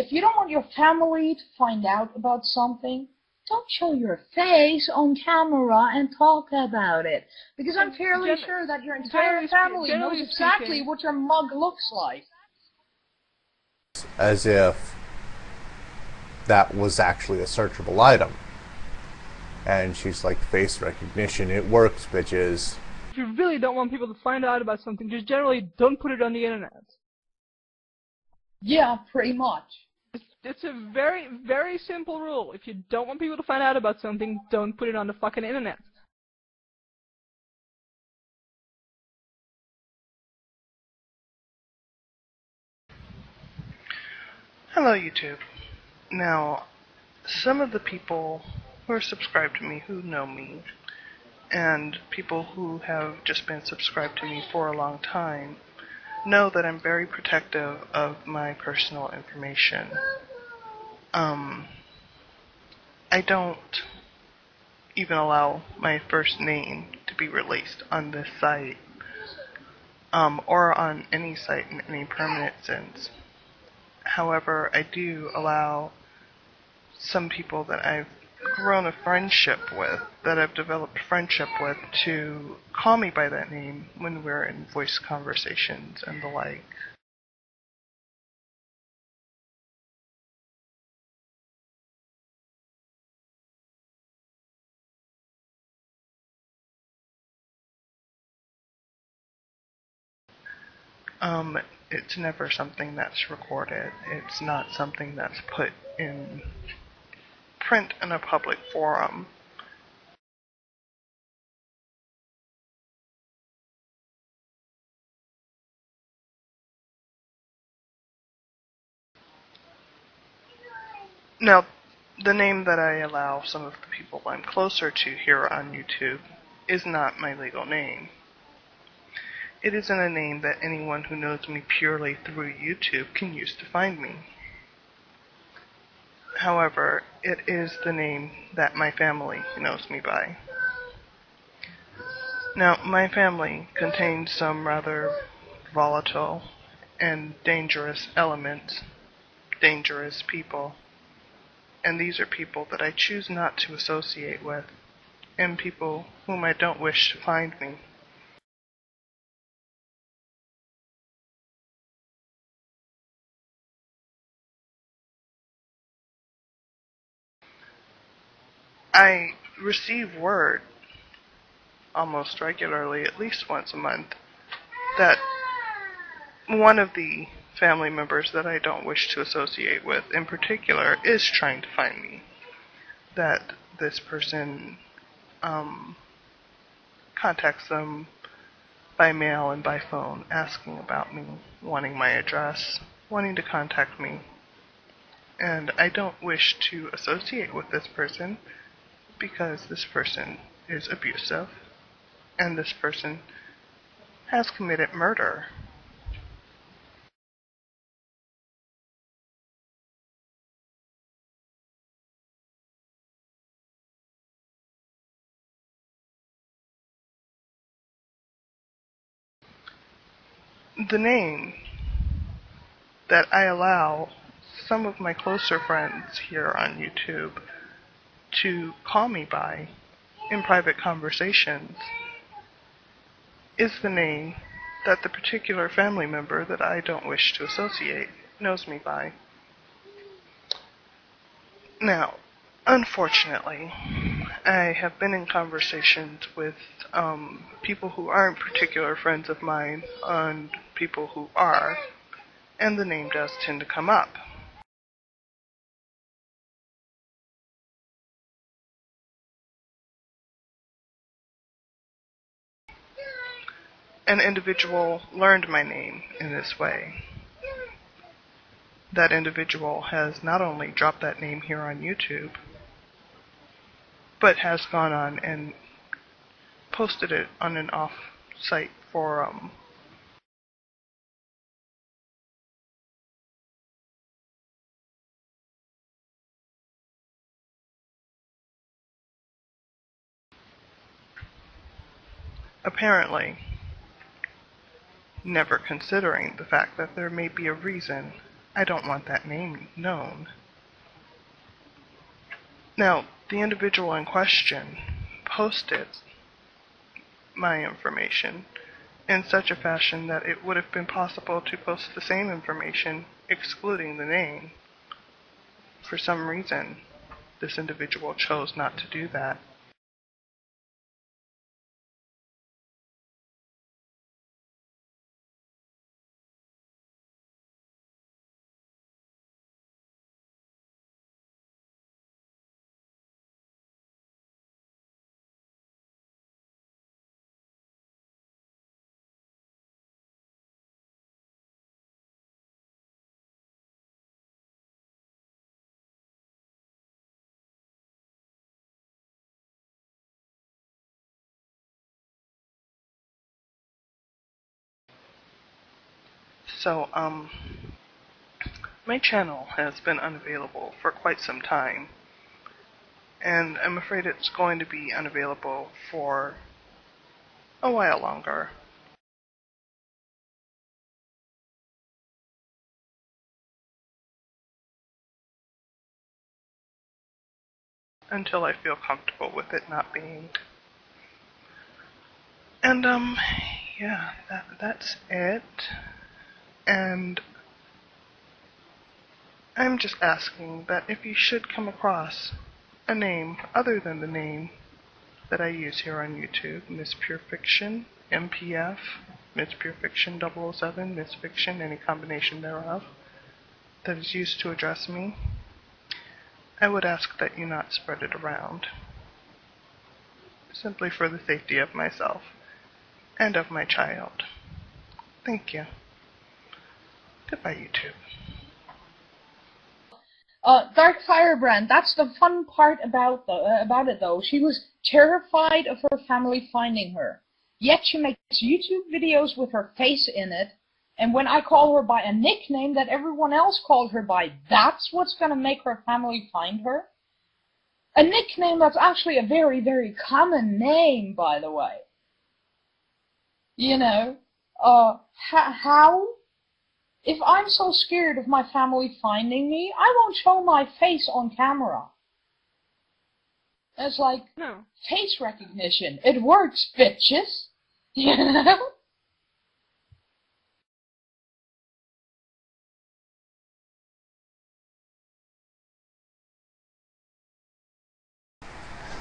if you don't want your family to find out about something, don't show your face on camera and talk about it. Because I'm fairly Gen- sure that your entire generally spe- family knows exactly speaking- what your mug looks like. as if that was actually a searchable item. And she's like, face recognition, it works, bitches. If you really don't want people to find out about something, just generally don't put it on the internet. Yeah, pretty much. It's, a very, very simple rule. If you don't want people to find out about something, don't put it on the fucking internet. Hello, YouTube. Now, some of the people who are subscribed to me who know me, and people who have just been subscribed to me for a long time, know that I'm very protective of my personal information. Um, I don't even allow my first name to be released on this site, um, or on any site in any permanent sense. However, I do allow some people that I've grown a friendship with, that I've developed friendship with, to call me by that name when we're in voice conversations and the like. Um, it's never something that's recorded. It's not something that's put in print in a public forum. Now, the name that I allow some of the people I'm closer to here on YouTube is not my legal name. It isn't a name that anyone who knows me purely through YouTube can use to find me. However, it is the name that my family knows me by. Now, my family contains some rather volatile and dangerous elements, dangerous people, and these are people that I choose not to associate with, and people whom I don't wish to find me. I receive word almost regularly, at least once a month, that one of the family members that I don't wish to associate with in particular is trying to find me. That this person um, contacts them by mail and by phone asking about me, wanting my address, wanting to contact me. And I don't wish to associate with this person because this person is abusive and this person has committed murder. The name that I allow some of my closer friends here on YouTube to call me by in private conversations is the name that the particular family member that I don't wish to associate knows me by. Now, unfortunately, I have been in conversations with um, people who aren't particular friends of mine and people who are, and the name does tend to come up. An individual learned my name in this way. That individual has not only dropped that name here on YouTube, but has gone on and posted it on an off-site forum. Apparently, never considering the fact that there may be a reason I don't want that name known. Now, the individual in question posted my information in such a fashion that it would have been possible to post the same information excluding the name. For some reason, this individual chose not to do that. So, um, my channel has been unavailable for quite some time, and I'm afraid it's going to be unavailable for a while longer. Until I feel comfortable with it not being. And, um, yeah, that, that's it and I'm just asking that if you should come across a name other than the name that I use here on YouTube, Miss Pure Fiction, MPF, Miss Pure Fiction 007, Miss Fiction, any combination thereof, that is used to address me, I would ask that you not spread it around, simply for the safety of myself and of my child. Thank you. Goodbye, YouTube. Uh, Dark Firebrand. That's the fun part about the, uh, about it, though. She was terrified of her family finding her. Yet she makes YouTube videos with her face in it. And when I call her by a nickname that everyone else called her by, that's what's going to make her family find her. A nickname that's actually a very, very common name, by the way. You know, uh, how if I'm so scared of my family finding me, I won't show my face on camera. It's like No. face recognition. It works, bitches. You know?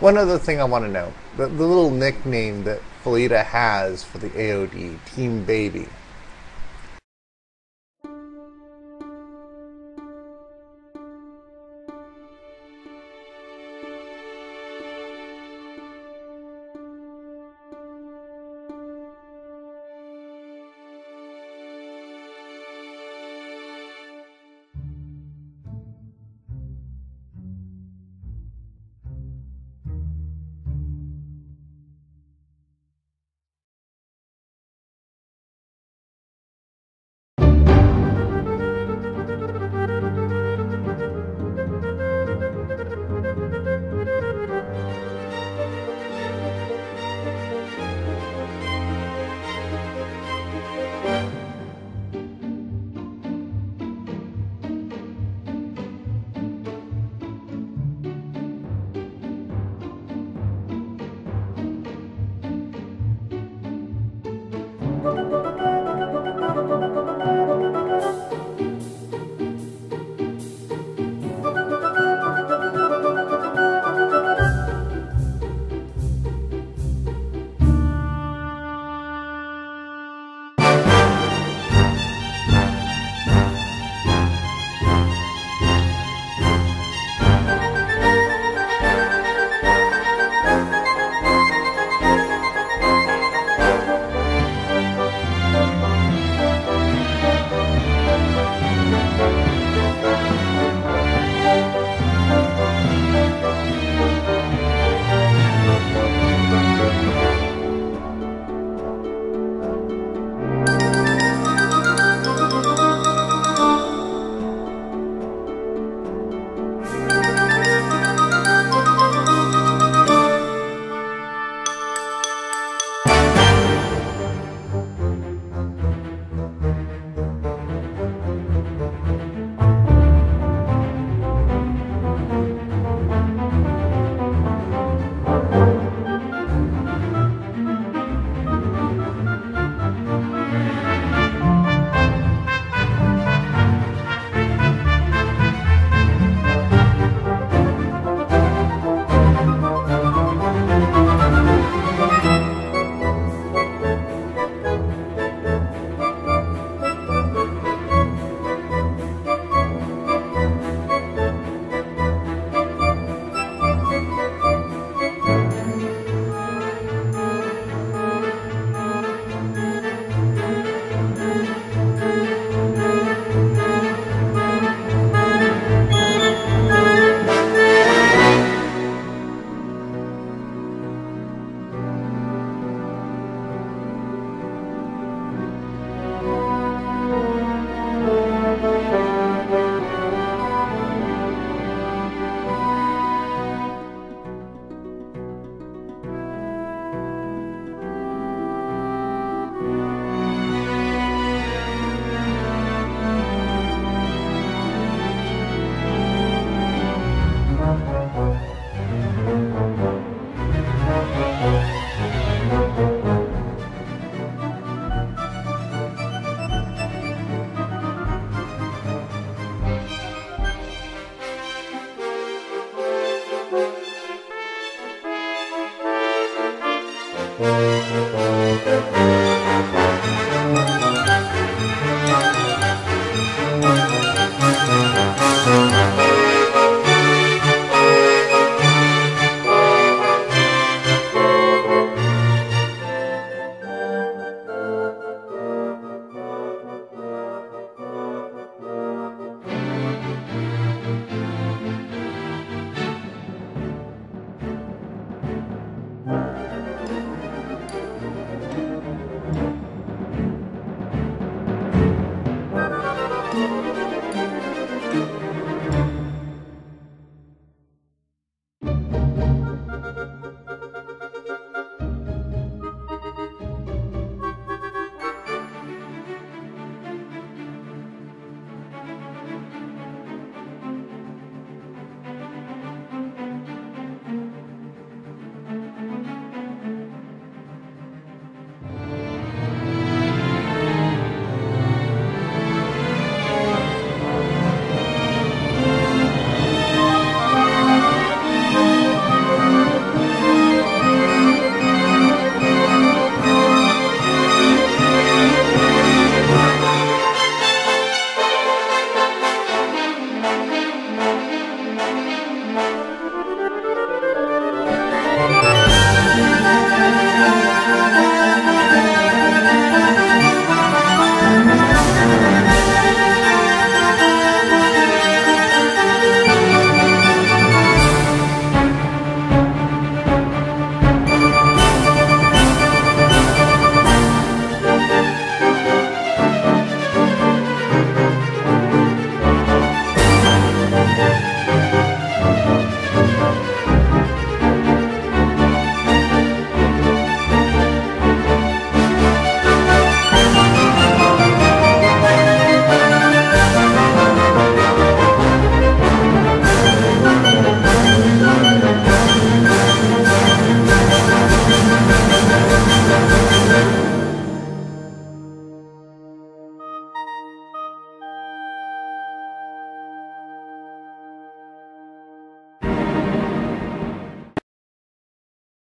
One other thing I want to know the, the little nickname that Felida has for the AOD, Team Baby.